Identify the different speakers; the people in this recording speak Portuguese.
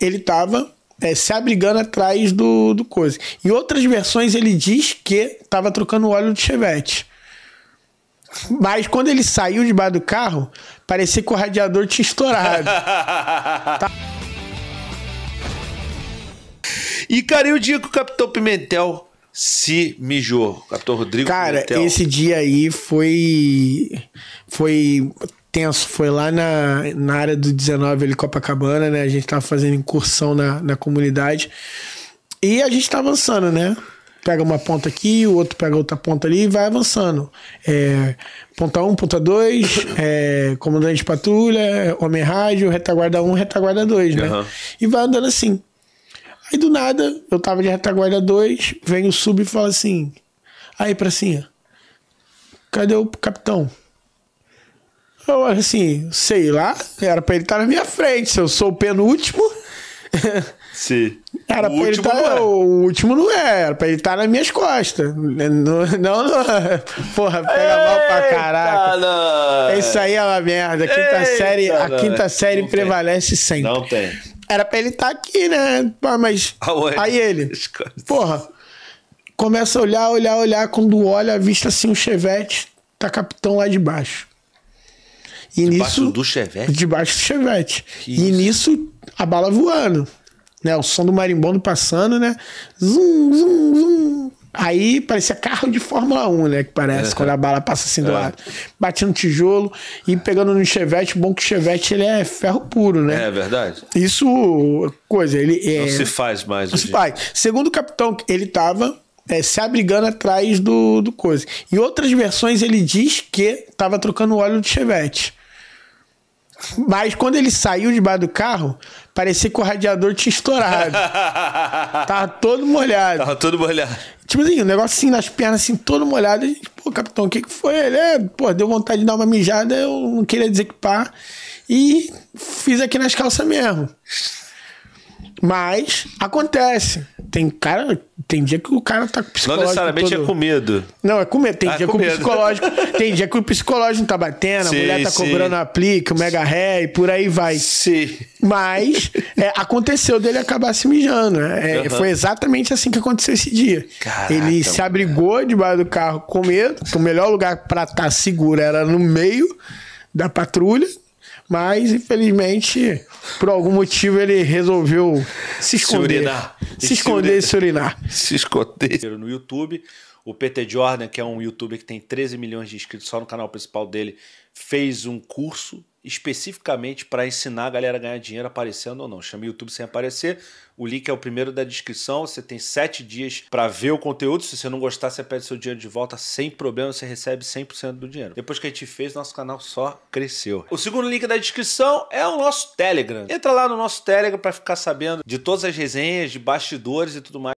Speaker 1: ele tava é, se abrigando atrás do, do coisa. Em outras versões, ele diz que tava trocando óleo do Chevette. Mas quando ele saiu debaixo do carro, parecia que o radiador tinha estourado. tá.
Speaker 2: E, cara, e o dia que o Capitão Pimentel se mijou? O Capitão Rodrigo
Speaker 1: Cara,
Speaker 2: Pimentel.
Speaker 1: esse dia aí foi. Foi tenso. Foi lá na, na área do 19 ali, Copacabana, né? A gente tava fazendo incursão na, na comunidade. E a gente tá avançando, né? Pega uma ponta aqui, o outro pega outra ponta ali e vai avançando. É, ponta 1, um, ponta 2, é, comandante de patrulha, homem rádio, retaguarda 1, um, retaguarda 2, né?
Speaker 2: Aham.
Speaker 1: E vai andando assim. Aí do nada, eu tava de retaguarda 2, vem o sub e fala assim: Aí, pracinha, cadê o capitão? Eu olho assim, sei lá, era pra ele estar na minha frente, se eu sou o penúltimo.
Speaker 2: Sim.
Speaker 1: Era
Speaker 2: o
Speaker 1: pra ele estar.
Speaker 2: não é.
Speaker 1: O último não é, era pra ele estar nas minhas costas. Não, não, não. Porra, pega mal pra caraca.
Speaker 2: Eita, não.
Speaker 1: Isso aí é uma merda. A quinta
Speaker 2: Eita,
Speaker 1: série, a quinta série
Speaker 2: Não tem.
Speaker 1: prevalece sempre.
Speaker 2: Não tem.
Speaker 1: Era pra ele estar aqui, né? Mas.
Speaker 2: Aonde?
Speaker 1: Aí ele. Porra. Começa a olhar, olhar, olhar. Quando olha, avista assim um chevette, tá capitão lá de baixo. E
Speaker 2: Debaixo
Speaker 1: nisso.
Speaker 2: do Chevette?
Speaker 1: Debaixo do chevette. E
Speaker 2: isso?
Speaker 1: nisso, a bala voando. Né? O som do marimbondo passando, né? Zum, zum, zum. Aí parecia carro de Fórmula 1, né? Que parece, quando a bala passa assim do
Speaker 2: É.
Speaker 1: lado. Bate no tijolo e pegando no chevette. Bom que o chevette ele é ferro puro, né?
Speaker 2: É verdade?
Speaker 1: Isso, coisa, ele é.
Speaker 2: Não se faz mais
Speaker 1: Não se faz. Segundo o capitão, ele tava é, se abrigando atrás do, do coisa. Em outras versões, ele diz que tava trocando óleo do chevette. Mas quando ele saiu debaixo do carro, parecia que o radiador tinha estourado. Tava todo molhado.
Speaker 2: Tava todo molhado.
Speaker 1: Tipo assim, o negócio assim nas pernas, assim, todo molhado. Gente, pô, capitão, o que, que foi? Ele, é, pô, deu vontade de dar uma mijada, eu não queria desequipar. E fiz aqui nas calças mesmo. Mas acontece. Tem cara, tem dia que o cara tá com o
Speaker 2: Não
Speaker 1: psicológico.
Speaker 2: necessariamente
Speaker 1: todo...
Speaker 2: é com medo.
Speaker 1: Não, é com medo. Tem
Speaker 2: Ah,
Speaker 1: dia
Speaker 2: com
Speaker 1: que o psicológico. tem dia que o psicológico não tá batendo,
Speaker 2: Sim,
Speaker 1: a mulher tá
Speaker 2: sim.
Speaker 1: cobrando aplique, o mega ré e por aí vai.
Speaker 2: Sim.
Speaker 1: Mas é, aconteceu dele acabar se mijando. né? É,
Speaker 2: Aham.
Speaker 1: Foi exatamente assim que aconteceu esse dia.
Speaker 2: Caraca,
Speaker 1: ele se abrigou debaixo do carro com medo, que o melhor lugar para estar seguro era no meio da patrulha. Mas, infelizmente, por algum motivo, ele resolveu se esconder.
Speaker 2: urinar.
Speaker 1: Se,
Speaker 2: Se
Speaker 1: esconder e se urinar.
Speaker 2: Se esconder. No YouTube, o PT Jordan, que é um youtuber que tem 13 milhões de inscritos só no canal principal dele, fez um curso especificamente para ensinar a galera a ganhar dinheiro aparecendo ou não. Chama YouTube sem aparecer. O link é o primeiro da descrição. Você tem sete dias para ver o conteúdo. Se você não gostar, você pede seu dinheiro de volta sem problema. Você recebe 100% do dinheiro. Depois que a gente fez, nosso canal só cresceu. O segundo link da descrição é o nosso Telegram. Entra lá no nosso Telegram para ficar sabendo de todas as resenhas, de bastidores e tudo mais.